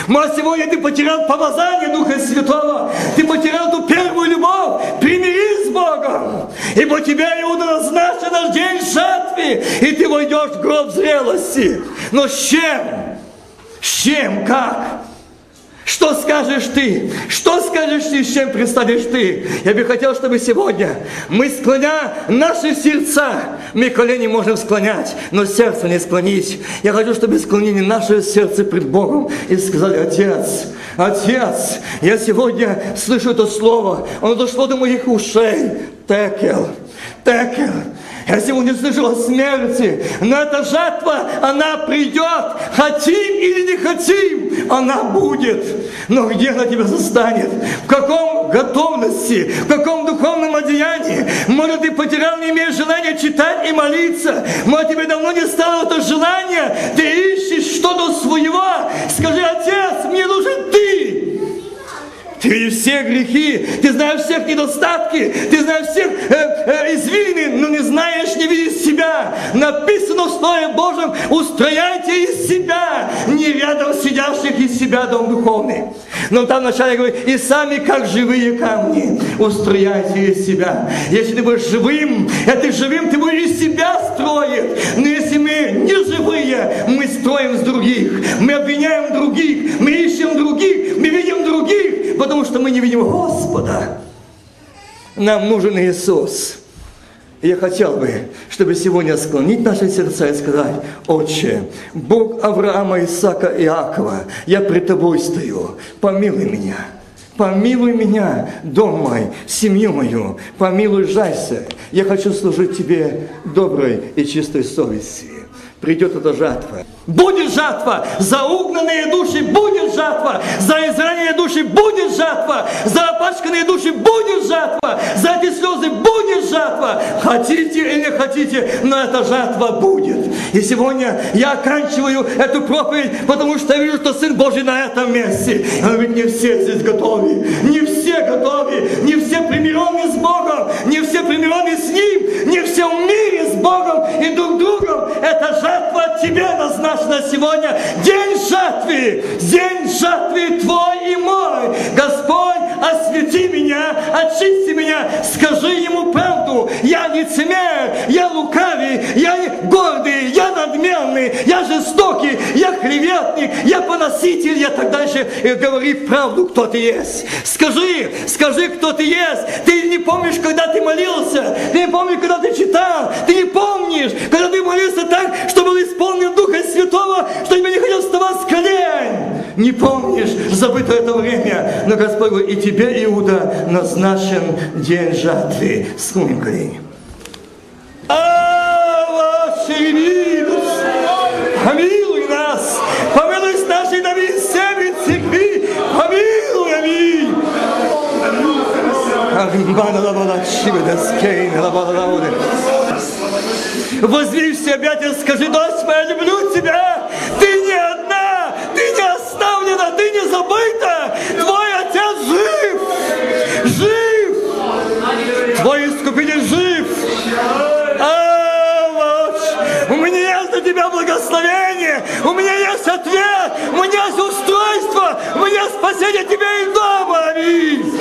Может, сегодня ты потерял помазание Духа Святого, ты потерял ту первую любовь, примирись с Богом, ибо тебя, Иуда, назначен день жатвы, и ты войдешь в гроб зрелости. Но с чем? С чем? Как? Что скажешь ты? Что скажешь ты, с чем представишь ты? Я бы хотел, чтобы сегодня мы, склоня наши сердца, мы колени можем склонять, но сердце не склонить. Я хочу, чтобы склонили наше сердце пред Богом и сказали, Отец, Отец, я сегодня слышу это слово, оно дошло до моих ушей. Текел, текел, я сегодня слышал о смерти, но эта жатва, она придет, хотим или не хотим, она будет. Но где она тебя застанет? В каком готовности? В каком духовном одеянии? Может, ты потерял, не имеешь желания читать и молиться? Может, тебе давно не стало это желание? Ты ищешь что-то своего? Скажи, Отец, мне нужен Ты! Ты видишь все грехи, ты знаешь всех недостатки, ты знаешь всех э, э, извилины, но не знаешь, не видишь себя. Написано в Слове Божьем, устрояйте из себя, не рядом сидящих из себя дом духовный. Но там вначале говорит, и сами как живые камни, устрояйте из себя. Если ты будешь живым, это живым ты будешь из себя строить. Но если мы не живые, мы строим с других, мы обвиняем других, мы ищем других, мы видим других, потому что мы не видим Господа. Нам нужен Иисус. Я хотел бы, чтобы сегодня склонить наши сердца и сказать, Отче, Бог Авраама, Исаака и Иакова, я пред Тобой стою, помилуй меня. Помилуй меня, дом мой, семью мою, помилуй, жайся. Я хочу служить Тебе доброй и чистой совести придет эта жатва. Будет жатва! За угнанные души будет жатва! За израненные души будет жатва! За опачканные души будет жатва! За эти слезы будет жатва! Хотите или не хотите, но эта жатва будет. И сегодня я оканчиваю эту проповедь, потому что я вижу, что Сын Божий на этом месте. А ведь не все здесь готовы. Не все готовы. Не все примирены с Богом. Не все примирены с Ним. Не все жатва тебе назначена сегодня. День жатвы, день жатвы твой и мой. Господь, освети меня, очисти меня, скажи лицемер, я лукавый, я гордый, я надменный, я жестокий, я клеветник, я поноситель, я так дальше. И говори правду, кто ты есть. Скажи, скажи, кто ты есть. Ты не помнишь, когда ты молился, ты не помнишь, когда ты читал, ты не помнишь, когда ты молился так, что был исполнен Духа Святого, что тебе не хотел вставать с колен. Не помнишь, забыто это время. Но Господь говорит, и тебе, Иуда, назначен день жатвы. Склоним колени. Ава Шеридус, помилуй нас, помилуй с нашей нами всеми церкви, помилуй, аминь. Возьми в себя скажи, дочь моя, люблю тебя, ты не одна, ты не оставлена, ты не забыта, твой отец жив, жив, твой искупитель жив. Спасение тебе и дома. Аминь.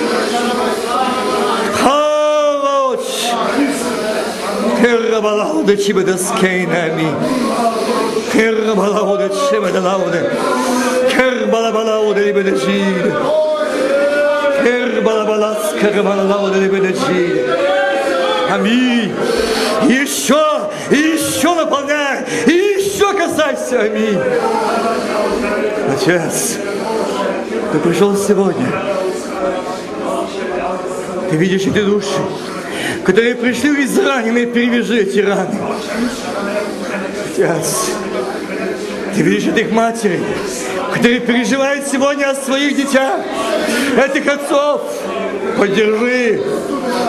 Халоч. Керабалауде чибеда скейнами. Керабалауде чибеда лауде. Кербалабалауде либеда жид. Кербалабалас кербалауде либеда жид. Аминь. Еще, еще наполняй, еще касайся. Аминь. Отец, ты пришел сегодня. Ты видишь эти души, которые пришли израненные, перевяжи эти раны. Отец, ты видишь этих матерей, которые переживают сегодня о своих детях, этих отцов. Поддержи,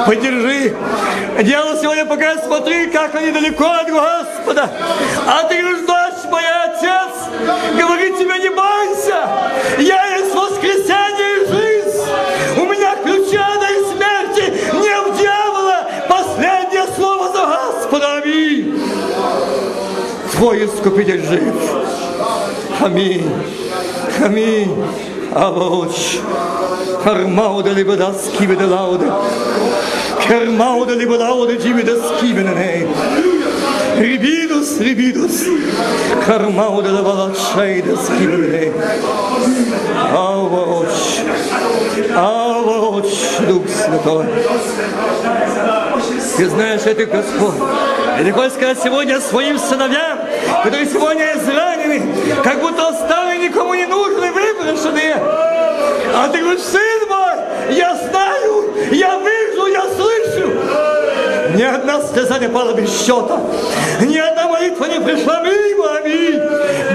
поддержи. Дьявол сегодня пока смотри, как они далеко от Господа. А ты говоришь, дочь моя, отец, говорит тебе, не бойся. Я есть воскресенье и жизнь. У меня ключи от и смерти. Не в дьявола. Последнее слово за Господа. Аминь. Твой искупитель жив. Аминь. Аминь. Авоч. Армауда либо да скибе да лауде. Кермауда либо лауде джибе да на ней. Рибидус, рибидус. Кармауда да балачай да скибе на ней. Авоч. Авоч. Дух Святой. Ты знаешь это, Господь. Я не хочу сказать сегодня своим сыновьям, которые сегодня изранены, как будто устали, никому не нужны, выброшены. А ты говоришь, сын мой, я знаю, я вижу, я слышу. Ни одна слеза не пала без счета. Ни одна молитва не пришла мимо. Аминь.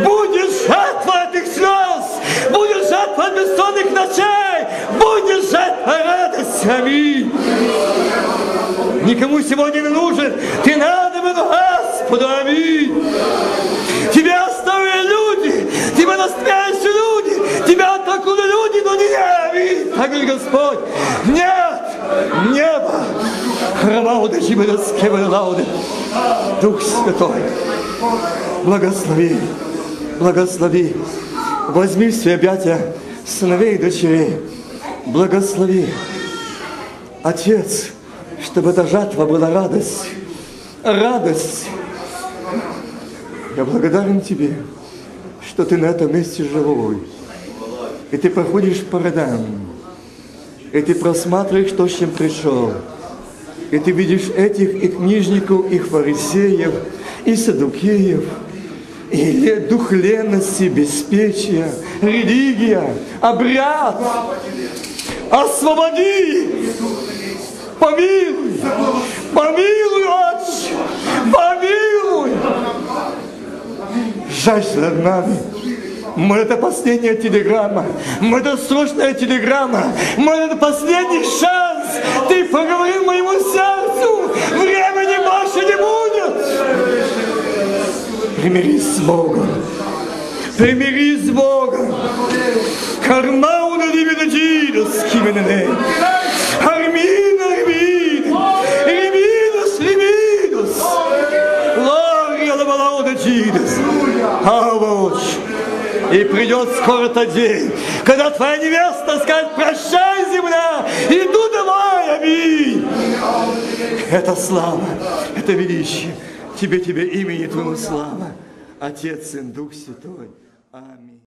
Будет жатва этих слез. Будет жатва бессонных ночей. Будет жатва радости. Аминь. Никому сегодня не нужен. Ты надо бы Господу. Аминь. Тебя оставили люди. Тебя настоящие люди. Тебя оттолкнули люди, но не я. Аминь. Так говорит Господь. Нет. Небо. Рамауды, Чибедоскебе, Лауды. Дух Святой. Благослови. Благослови. Возьми в свои объятия сыновей и дочерей. Благослови. Отец, чтобы эта жатва была радость. Радость. Я благодарен Тебе, что Ты на этом месте живой. И Ты проходишь по родам. И Ты просматриваешь то, с чем пришел. И Ты видишь этих и книжников, и фарисеев, и садукеев, и дух лености, беспечия, религия, обряд. Освободи! Помилуй! Помилуй, Отче! Помилуй! Жалься над нами. Мы это последняя телеграмма. Мы это срочная телеграмма. Мы это последний шанс. Ты поговорил моему сердцу. Времени больше не будет. Примирись с Богом. Примирись с Богом. Кармауна дивидачида скименене. Армина, армина. Ремидус, ремидус. Лория лабалауна Дедес. Авауч. И придет скоро тот день, когда твоя невеста скажет, прощай, земля, иду домой, аминь. Это слава, это величие. Тебе, тебе имени твоему слава. Отец, Сын, Дух Святой. Аминь.